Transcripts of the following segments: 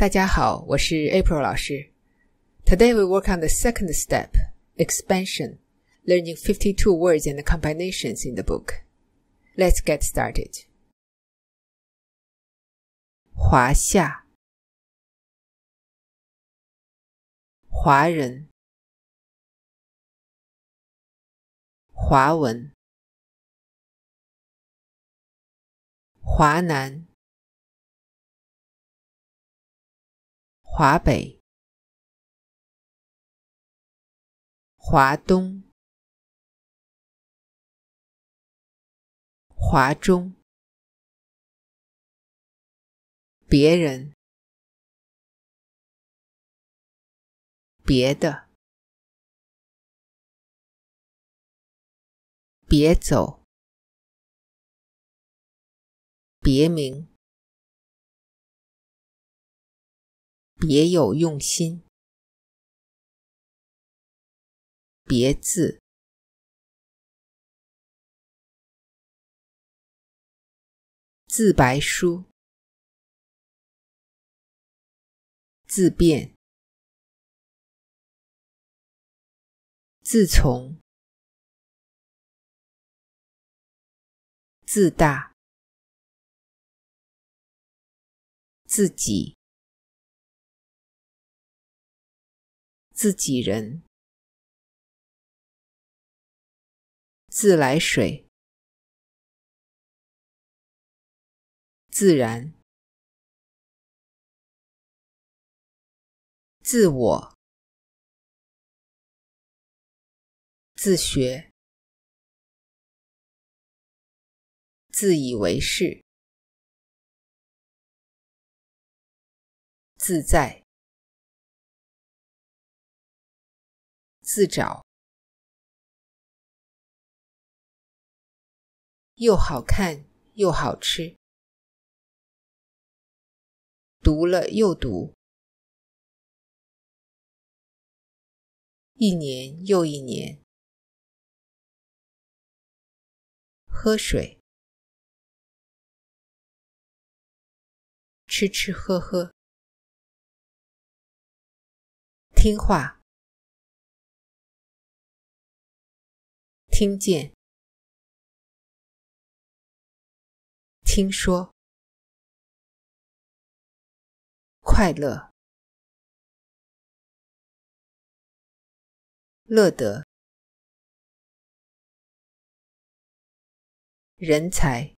大家好，我是 April 老师。Today we work on the second step, expansion, learning 52 words and combinations in the book. Let's get started. 华夏，华人，华文，华南。 华北、华东、华中，别人、别的，别走，别名。别有用心，别字，自白书，自辩，自从，自大，自己。自己人，自来水，自然，自我，自学，自以为是，自在。自找，又好看又好吃，读了又读，一年又一年，喝水，吃吃喝喝，听话。听见，听说，快乐，乐得，人才，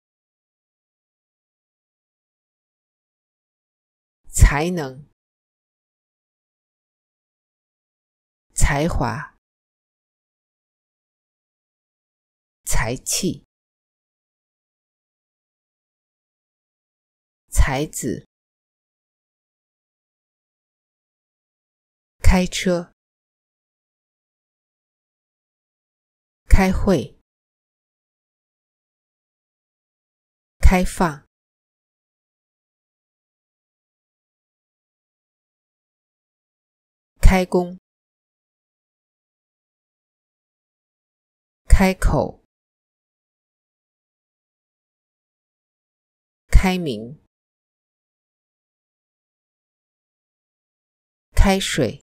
才能，才华。才气，才子，开车，开会，开放，开工，开口。开明，开水，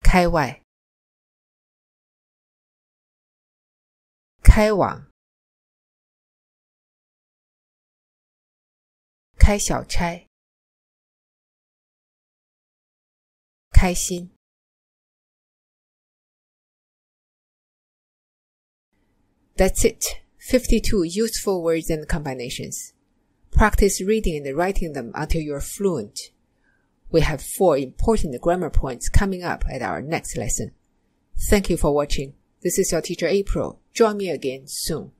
开外，开往，开小差，开心。That's it. 52 useful words and combinations. Practice reading and writing them until you're fluent. We have four important grammar points coming up at our next lesson. Thank you for watching. This is your teacher April. Join me again soon.